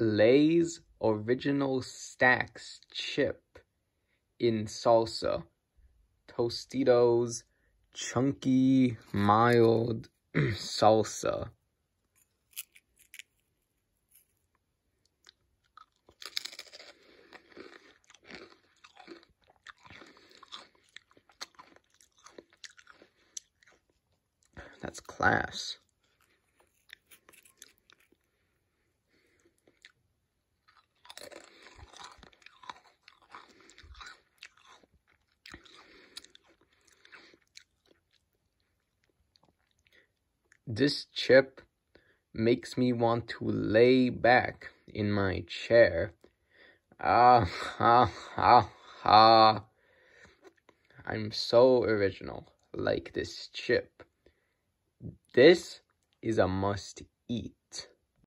Lay's Original Stax chip in salsa. Tostitos chunky mild salsa. That's class. This chip makes me want to lay back in my chair. Ah, ha, ha, ha. I'm so original, like this chip. This is a must eat.